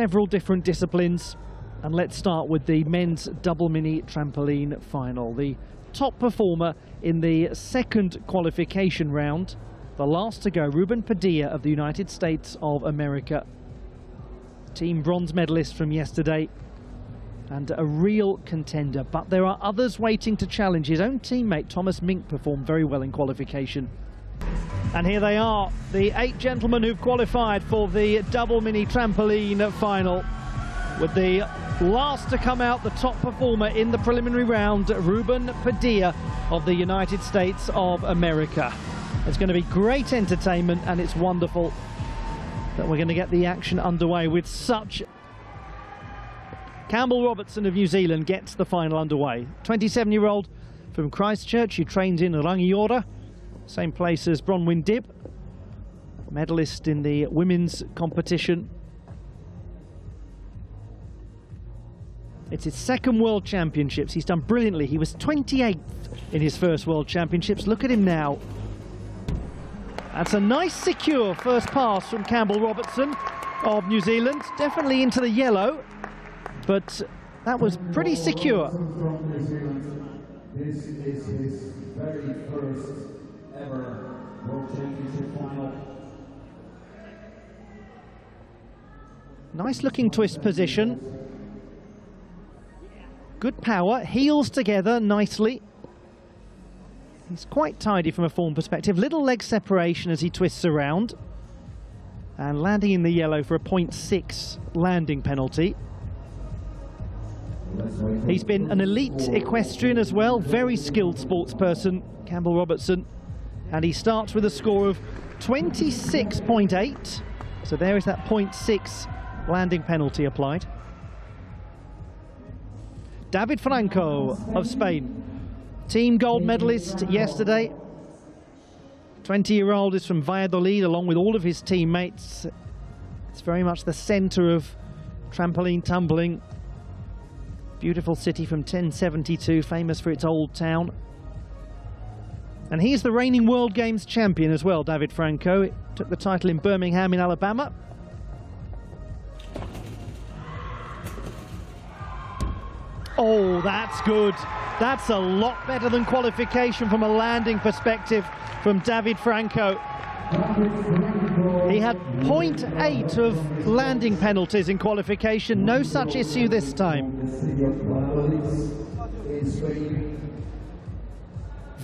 several different disciplines. And let's start with the men's double mini trampoline final. The top performer in the second qualification round, the last to go, Ruben Padilla of the United States of America. Team bronze medalist from yesterday and a real contender. But there are others waiting to challenge. His own teammate Tomas Minc performed very well in qualification. And here they are, the eight gentlemen who've qualified for the double mini trampoline final. With the last to come out, the top performer in the preliminary round, Ruben Padilla of the United States of America. It's going to be great entertainment and it's wonderful that we're going to get the action underway with such Campbell Robertson of New Zealand gets the final underway. 27-year-old from Christchurch, he trains in Rangiora, same place as Bronwyn Dibb, medalist in the women's competition. It's his second World Championships. He's done brilliantly. He was 28th in his first World Championships. Look at him now. That's a nice, secure first pass from Campbell Robertson of New Zealand. Definitely into the yellow, but that was pretty secure. This is his very first ever World Championship final. Nice looking twist position. Good power, heels together nicely. He's quite tidy from a form perspective. Little leg separation as he twists around. And landing in the yellow for a 0.6 landing penalty. He's been an elite equestrian as well, very skilled sports person, Campbell Robertson. And he starts with a score of 26.8. So there is that 0.6 landing penalty applied. David Franco of Spain, team gold medalist yesterday. 20-year-old is from Valladolid along with all of his teammates. It's very much the centre of trampoline tumbling. Beautiful city from 1072, famous for its old town. And he's the reigning World Games champion as well, David Franco. Took the title in Birmingham in Alabama. Oh, that's good. That's a lot better than qualification from a landing perspective from David Franco. He had 0.8 of landing penalties in qualification. No such issue this time.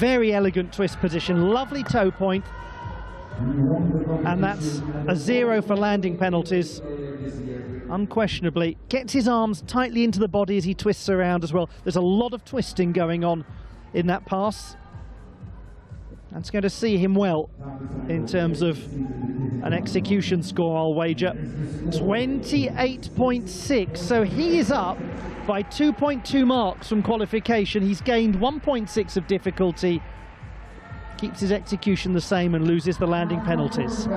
Very elegant twist position, lovely toe point. And that's a zero for landing penalties. Unquestionably. Gets his arms tightly into the body as he twists around as well. There's a lot of twisting going on in that pass. That's going to see him well in terms of an execution score, I'll wager. 28.6, so he is up by 2.2 marks from qualification. He's gained 1.6 of difficulty, keeps his execution the same and loses the landing penalties.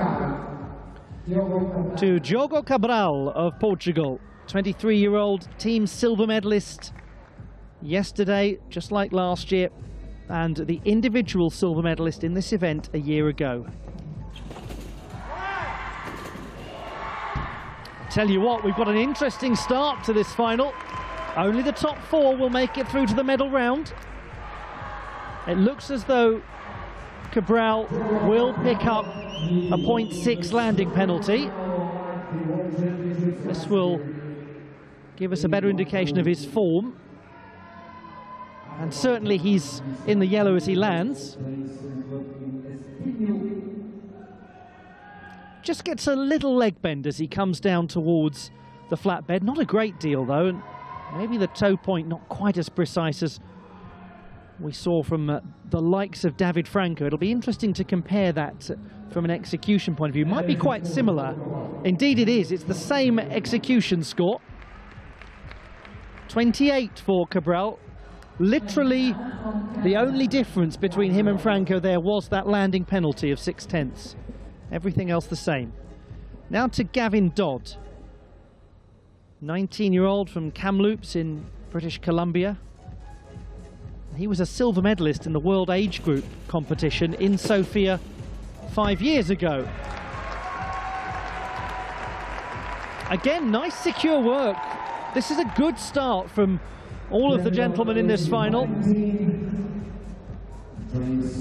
To Diogo Cabral of Portugal, 23-year-old team silver medalist yesterday, just like last year, and the individual silver medalist in this event a year ago. Tell you what, we've got an interesting start to this final. Only the top four will make it through to the medal round. It looks as though Cabral will pick up a 0.6 landing penalty. This will give us a better indication of his form. And certainly he's in the yellow as he lands. Just gets a little leg bend as he comes down towards the flatbed. Not a great deal though, and maybe the toe point not quite as precise as we saw from uh, the likes of David Franco. It'll be interesting to compare that from an execution point of view. Might be quite similar. Indeed it is. It's the same execution score. 28 for Cabral. Literally, the only difference between him and Franco there was that landing penalty of six tenths. Everything else the same. Now to Gavin Dodd. 19-year-old from Kamloops in British Columbia. He was a silver medalist in the World Age Group competition in Sofia five years ago. again, nice secure work. This is a good start from all of the gentlemen in this final.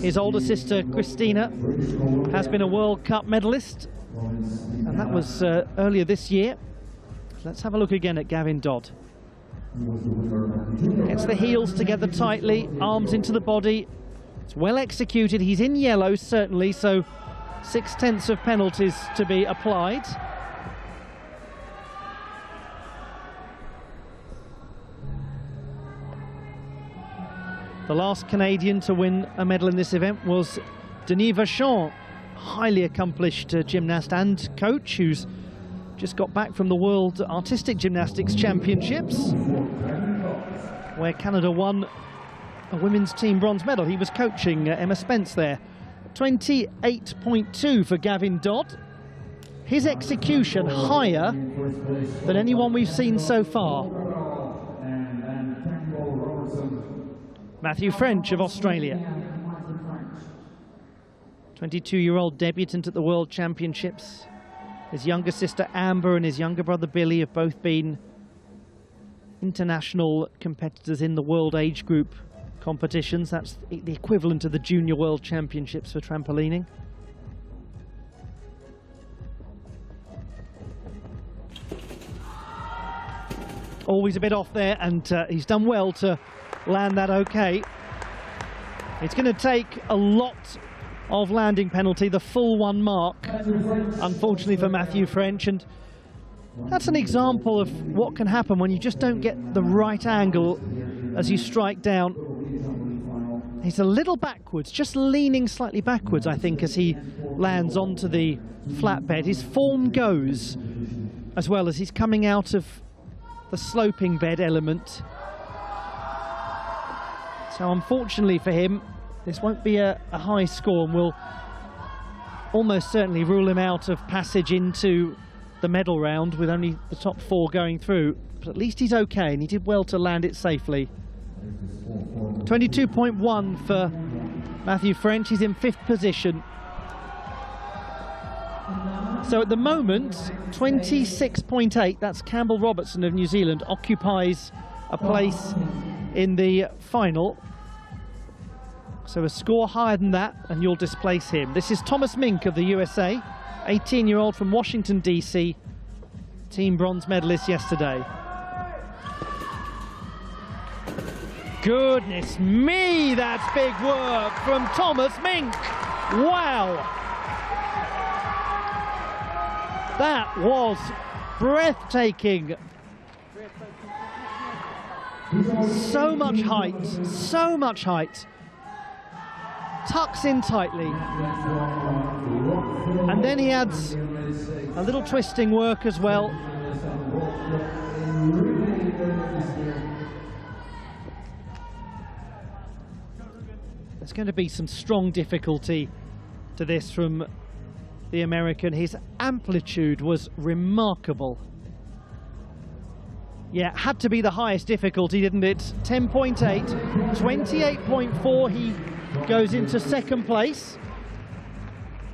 His older sister, Christina, has been a World Cup medalist, and that was uh, earlier this year. Let's have a look again at Gavin Dodd. Gets the heels together tightly, arms into the body. It's well executed. He's in yellow, certainly, so six tenths of penalties to be applied. The last Canadian to win a medal in this event was Denis Vachon, highly accomplished uh, gymnast and coach who's just got back from the World Artistic Gymnastics Championships, where Canada won a women's team bronze medal. He was coaching uh, Emma Spence there. 28.2 for Gavin Dodd. His execution higher than anyone we've seen so far. Matthew French of Australia. 22-year-old debutant at the World Championships. His younger sister Amber and his younger brother Billy have both been international competitors in the world age group competitions. That's the equivalent of the Junior World Championships for trampolining. Always a bit off there, and uh, he's done well to land that okay. It's going to take a lot of landing penalty, the full one mark, unfortunately for Matthew French. And that's an example of what can happen when you just don't get the right angle as you strike down. He's a little backwards, just leaning slightly backwards, I think, as he lands onto the flatbed. His form goes as well as he's coming out of the sloping bed element. So unfortunately for him, this won't be a, a high score and will almost certainly rule him out of passage into the medal round with only the top four going through. But at least he's okay and he did well to land it safely. 22.1 for Matthew French. He's in fifth position. So at the moment, 26.8, that's Campbell Robertson of New Zealand, occupies a place in the final. So a score higher than that, and you'll displace him. This is Tomas Minc of the USA, 18-year-old from Washington, D.C., team bronze medalist yesterday. Goodness me, that's big work from Tomas Minc. Wow. That was breathtaking. So much height, so much height. Tucks in tightly. And then he adds a little twisting work as well. There's going to be some strong difficulty to this from the American. His amplitude was remarkable. Yeah, had to be the highest difficulty, didn't it? 10.8, 28.4, he goes into second place.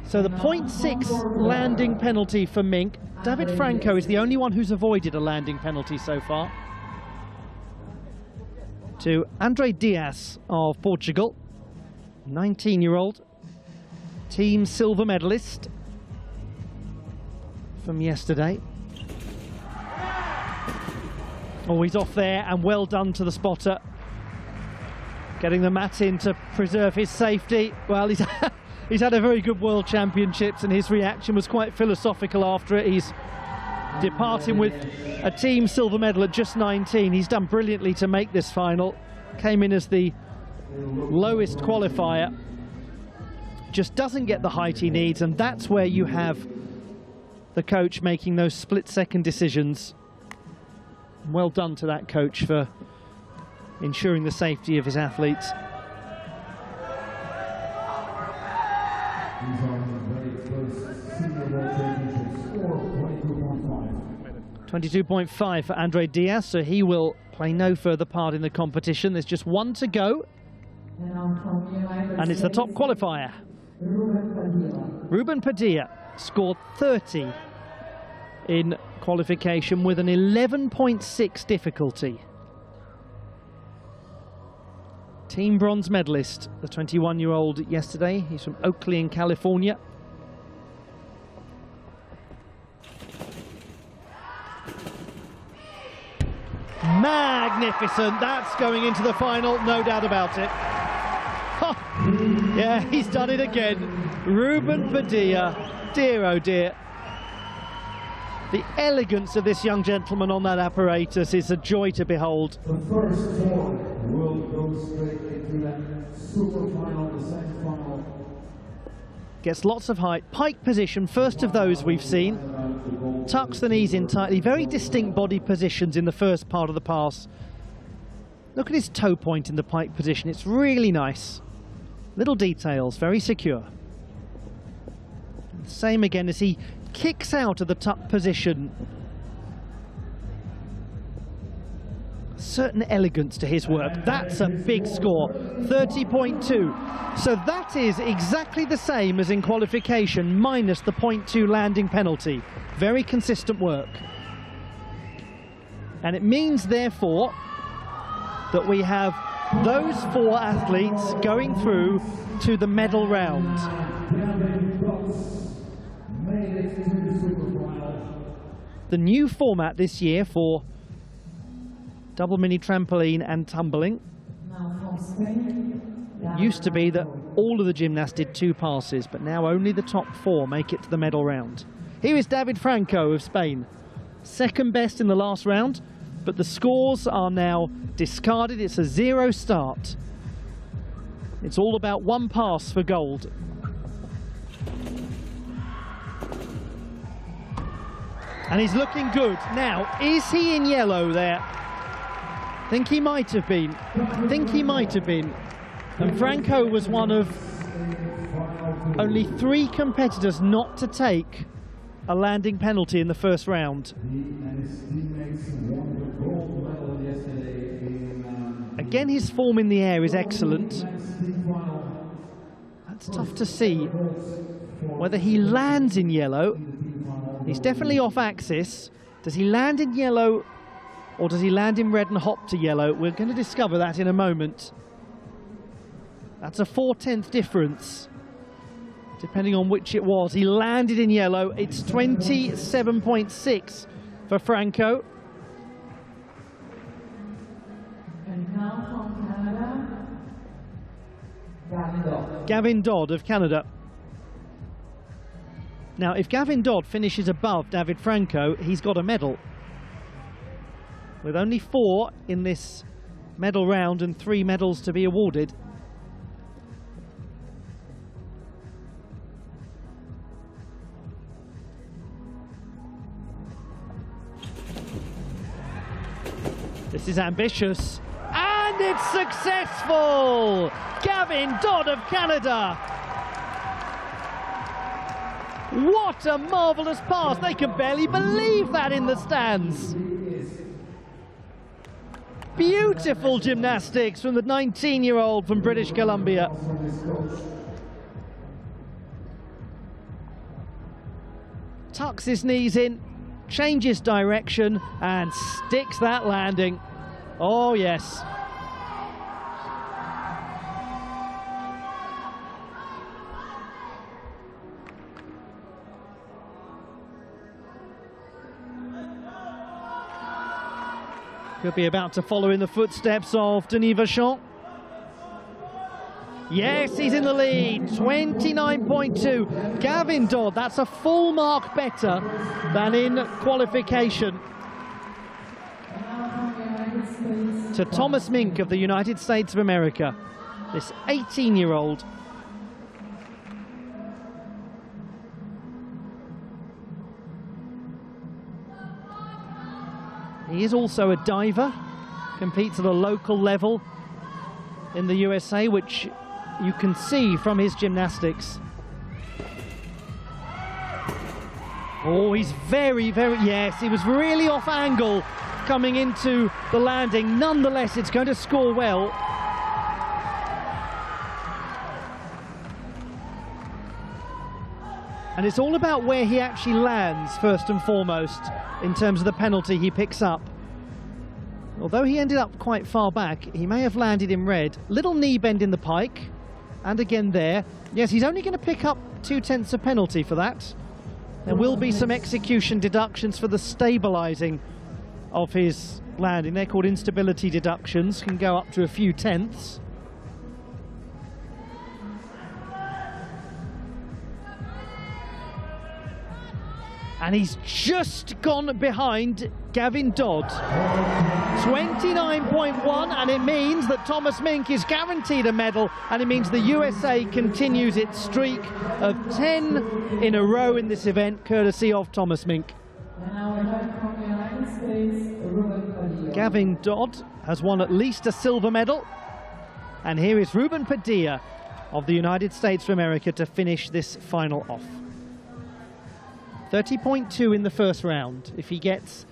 So the 0.6 landing penalty for Minc. David Franco is the only one who's avoided a landing penalty so far. To Andre Dias of Portugal, 19-year-old team silver medalist from yesterday. Oh, Always off there and well done to the spotter. Getting the mat in to preserve his safety. Well, he's, he's had a very good World Championships and his reaction was quite philosophical after it. He's departing with a team silver medal at just 19. He's done brilliantly to make this final. Came in as the lowest qualifier. Just doesn't get the height he needs, and that's where you have the coach making those split-second decisions. Well done to that coach for ensuring the safety of his athletes. 22.5 for Andre Dias, so he will play no further part in the competition. There's just one to go. And it's the top qualifier. Ruben Padilla scored 30 in qualification with an 11.6 difficulty. Team bronze medalist, the 21 year old yesterday. He's from Oakley in California. Magnificent. That's going into the final, no doubt about it. yeah, he's done it again. Ruben Padilla. Dear, oh dear. The elegance of this young gentleman on that apparatus is a joy to behold. The first four will go straight into that super final, the second final. Gets lots of height. Pike position, first of those we've seen. Tucks the knees in tightly. Very distinct body positions in the first part of the pass. Look at his toe point in the pike position. It's really nice. Little details, very secure. Same again as he kicks out of the tuck position. Certain elegance to his work. That's a big score. 30.2. So that is exactly the same as in qualification, minus the 0.2 landing penalty. Very consistent work. And it means, therefore, that we have those four athletes going through to the medal round. Gavin Brooks made it to the new format this year for double mini trampoline and tumbling used to be that all of the gymnasts did two passes, but now only the top four make it to the medal round. Here is David Franco of Spain, second best in the last round, but the scores are now discarded. It's a zero start. It's all about one pass for gold. And he's looking good. Now, is he in yellow there? Think he might have been. Think he might have been. And Franco was one of only three competitors not to take a landing penalty in the first round. Again, his form in the air is excellent. That's tough to see whether he lands in yellow. He's definitely off axis. Does he land in yellow or does he land in red and hop to yellow? We're going to discover that in a moment. That's a four-tenth difference, depending on which it was. He landed in yellow. It's 27.6 for Franco. And now from Canada, Gavin Dodd. Gavin Dodd of Canada. Now, if Gavin Dodd finishes above David Franco, he's got a medal. With only four in this medal round and three medals to be awarded. This is ambitious. And it's successful! Gavin Dodd of Canada. What a marvellous pass. They can barely believe that in the stands. Beautiful gymnastics from the 19 year old from British Columbia. Tucks his knees in, changes direction, and sticks that landing. Oh, yes. Could be about to follow in the footsteps of Denis Vachon. Yes, he's in the lead. 29.2. Gavin Dodd, that's a full mark better than in qualification. To Tomas Minc of the United States of America. This 18 He is also a diver, competes at a local level in the USA, which you can see from his gymnastics. Oh, he's very, very, yes, he was really off angle coming into the landing. Nonetheless, it's going to score well. And it's all about where he actually lands, first and foremost, in terms of the penalty he picks up. Although he ended up quite far back, he may have landed in red. Little knee bend in the pike, and again there. Yes, he's only going to pick up two tenths of penalty for that. There will be some execution deductions for the stabilising of his landing. They're called instability deductions, can go up to a few tenths. And he's just gone behind Gavin Dodd. 29.1 and it means that Tomas Minc is guaranteed a medal and it means the USA continues its streak of 10 in a row in this event courtesy of Tomas Minc. Gavin Dodd has won at least a silver medal and here is Ruben Padilla of the United States of America to finish this final off. 30.2 in the first round. If he gets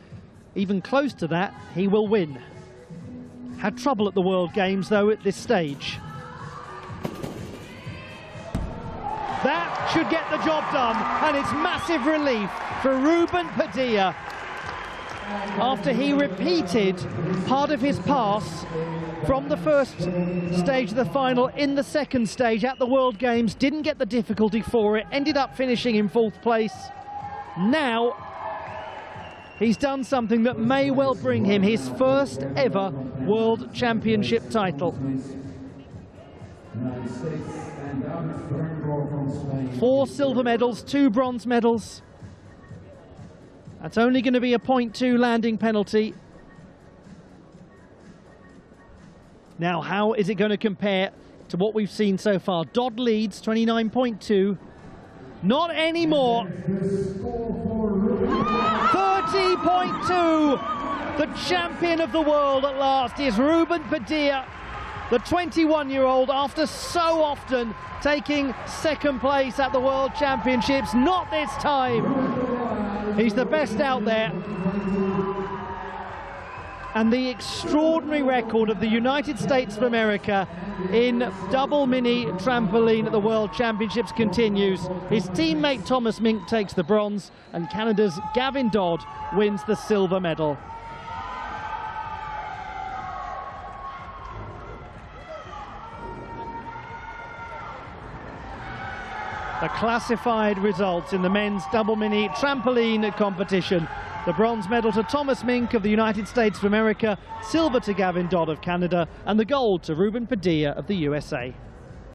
even close to that, he will win. Had trouble at the World Games, though, at this stage. That should get the job done, and it's massive relief for Ruben Padilla after he repeated part of his pass from the first stage of the final in the second stage at the World Games, didn't get the difficulty for it, ended up finishing in fourth place. Now, he's done something that may well bring him his first ever World Championship title. Four silver medals, two bronze medals. That's only going to be a 0.2 landing penalty. Now, how is it going to compare to what we've seen so far? Dodd leads 29.2. Not anymore. 30.2. The champion of the world at last is Ruben Padilla, the 21-year-old, after so often taking second place at the World Championships. Not this time. He's the best out there and the extraordinary record of the United States of America in double mini trampoline at the World Championships continues. His teammate Tomas Minc takes the bronze and Canada's Gavin Dodd wins the silver medal. The classified results in the men's double mini trampoline competition. The bronze medal to Tomas Minc of the United States of America, silver to Gavin Dodd of Canada, and the gold to Ruben Padilla of the USA.